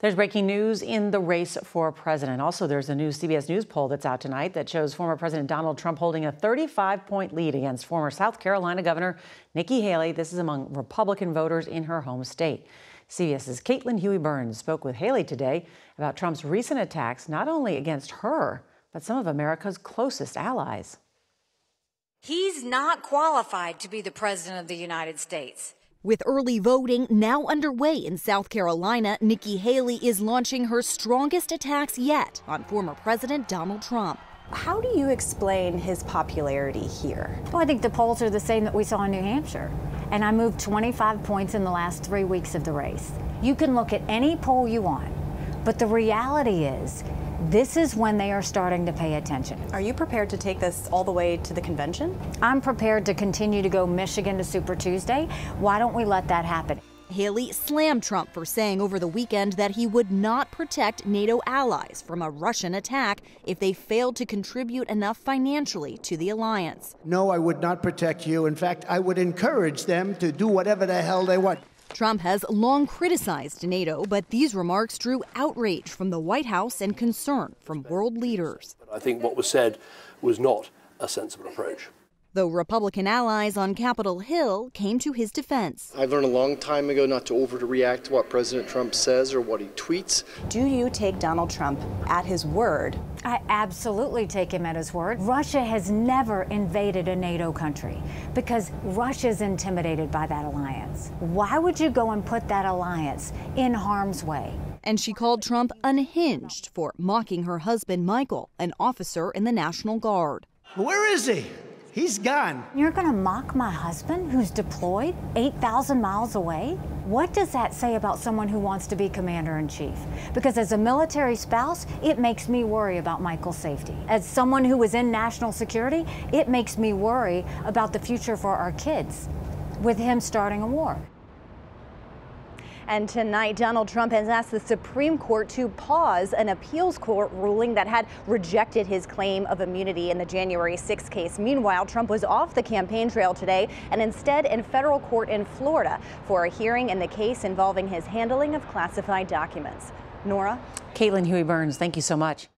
There's breaking news in the race for president. Also, there's a new CBS News poll that's out tonight that shows former President Donald Trump holding a 35 point lead against former South Carolina Governor Nikki Haley. This is among Republican voters in her home state. CBS's Caitlin Huey Burns spoke with Haley today about Trump's recent attacks, not only against her, but some of America's closest allies. He's not qualified to be the president of the United States. With early voting now underway in South Carolina, Nikki Haley is launching her strongest attacks yet on former President Donald Trump. How do you explain his popularity here? Well, I think the polls are the same that we saw in New Hampshire. And I moved 25 points in the last three weeks of the race. You can look at any poll you want, but the reality is this is when they are starting to pay attention. Are you prepared to take this all the way to the convention? I'm prepared to continue to go Michigan to Super Tuesday. Why don't we let that happen? Haley slammed Trump for saying over the weekend that he would not protect NATO allies from a Russian attack if they failed to contribute enough financially to the alliance. No, I would not protect you. In fact, I would encourage them to do whatever the hell they want. Trump has long criticized NATO, but these remarks drew outrage from the White House and concern from world leaders. I think what was said was not a sensible approach. Though Republican allies on Capitol Hill came to his defense. I've learned a long time ago not to overreact to what President Trump says or what he tweets. Do you take Donald Trump at his word? I absolutely take him at his word. Russia has never invaded a NATO country because Russia is intimidated by that alliance. Why would you go and put that alliance in harm's way? And she called Trump unhinged for mocking her husband, Michael, an officer in the National Guard. Where is he? He's gone. You're going to mock my husband who's deployed 8,000 miles away? What does that say about someone who wants to be commander in chief? Because as a military spouse, it makes me worry about Michael's safety. As someone who was in national security, it makes me worry about the future for our kids with him starting a war. And tonight, Donald Trump has asked the Supreme Court to pause an appeals court ruling that had rejected his claim of immunity in the January 6 case. Meanwhile, Trump was off the campaign trail today and instead in federal court in Florida for a hearing in the case involving his handling of classified documents. Norah? Caitlin Huey Burns, thank you so much.